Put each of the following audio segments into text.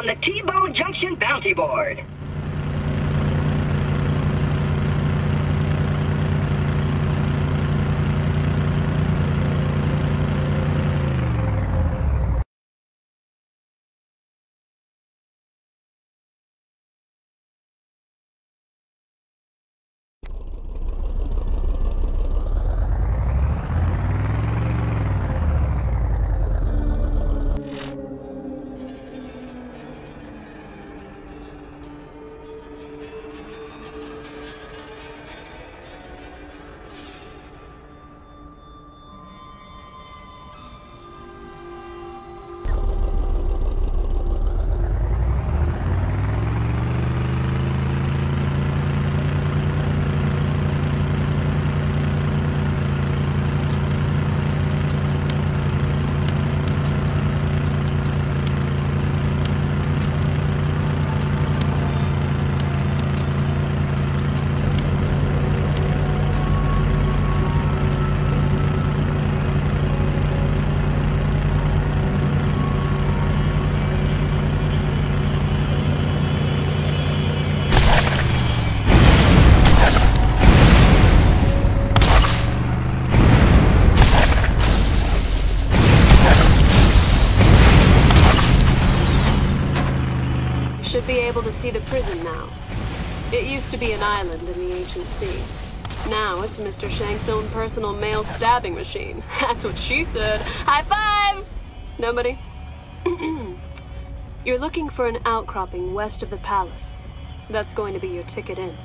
on the T-Bone Junction bounty board. To see the prison now. It used to be an island in the ancient sea. Now it's Mr. Shank's own personal male stabbing machine. That's what she said. High five! Nobody? You're looking for an outcropping west of the palace. That's going to be your ticket in.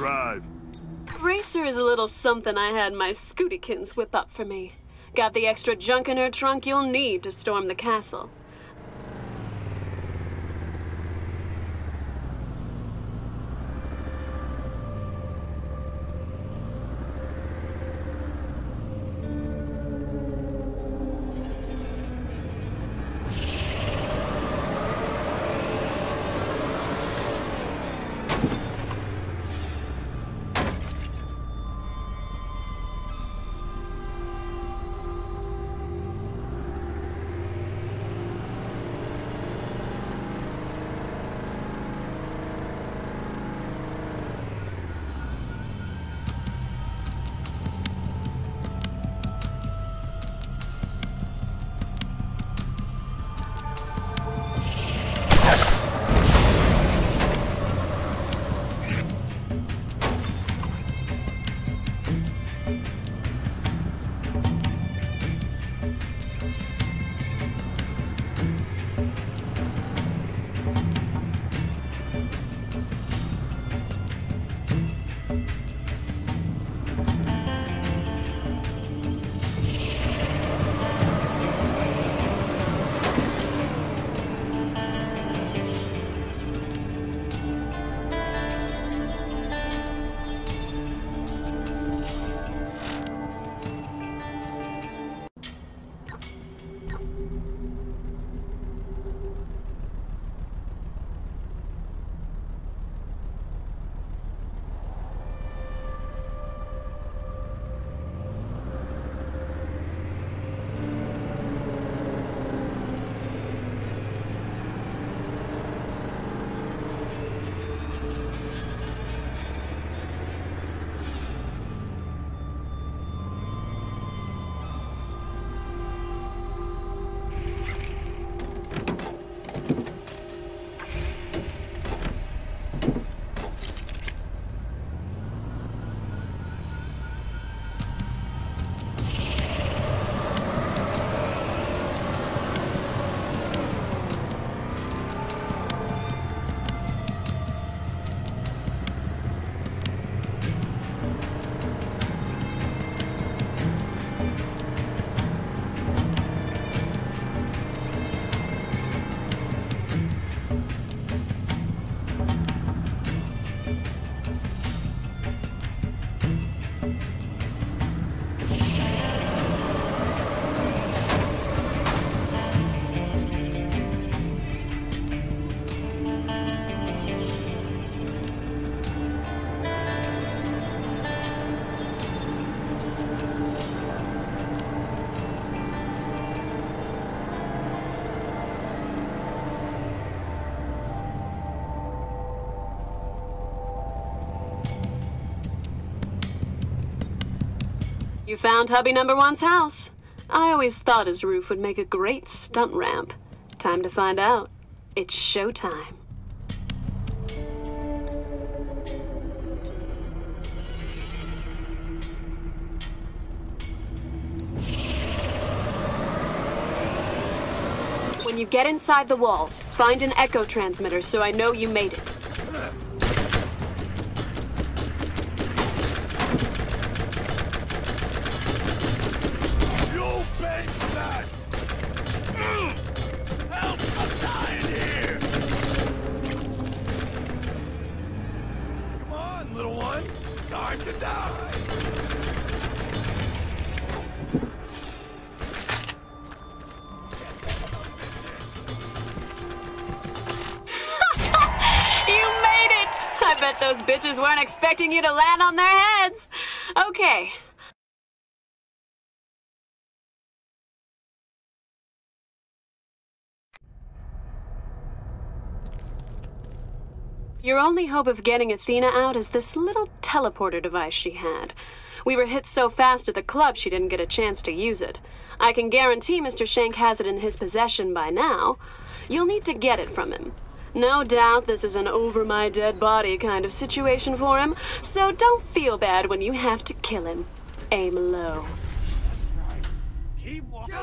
drive. Racer is a little something I had my Scootikins whip up for me. Got the extra junk in her trunk you'll need to storm the castle. You found hubby number one's house. I always thought his roof would make a great stunt ramp. Time to find out. It's showtime. When you get inside the walls, find an echo transmitter so I know you made it. Bet those bitches weren't expecting you to land on their heads. Okay. Your only hope of getting Athena out is this little teleporter device she had. We were hit so fast at the club she didn't get a chance to use it. I can guarantee Mr. Shank has it in his possession by now. You'll need to get it from him. No doubt this is an over my dead body kind of situation for him, so don't feel bad when you have to kill him. Aim low. Keep walking.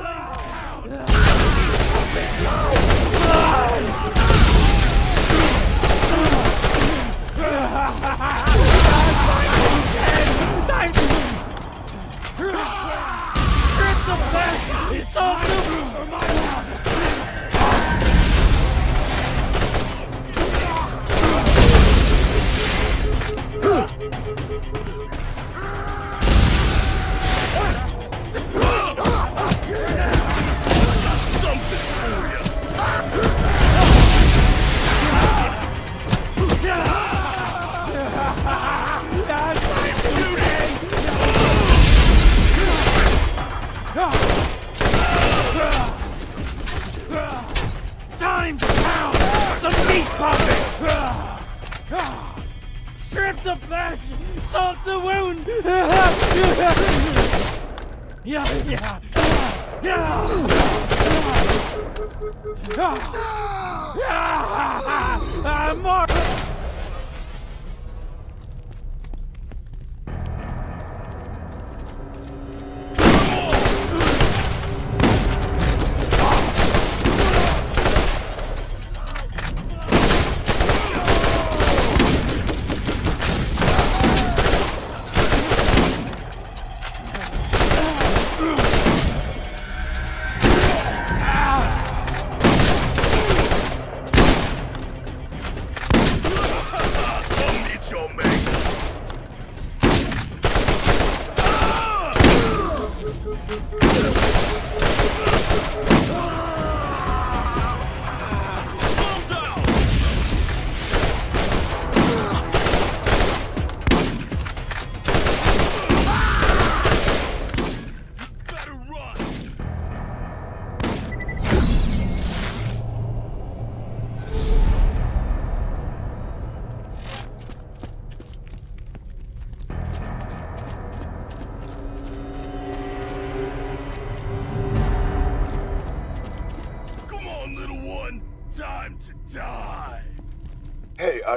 Time to... Strip the flesh! Huh! Salt the wound! Yeah, yeah, yeah! yeah. Ah, ah, ah, More!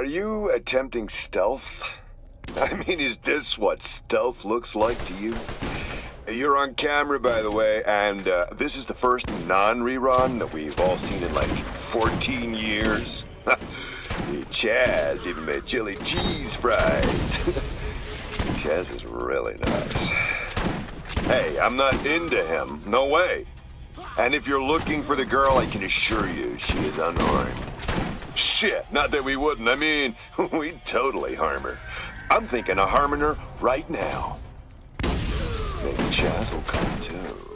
Are you attempting stealth? I mean, is this what stealth looks like to you? You're on camera, by the way, and uh, this is the first non-rerun that we've all seen in like 14 years. Chaz even made chili cheese fries. Chaz is really nice. Hey, I'm not into him. No way. And if you're looking for the girl, I can assure you she is unarmed. Shit, not that we wouldn't. I mean, we'd totally harm her. I'm thinking of harming her right now. Maybe Chaz will come too.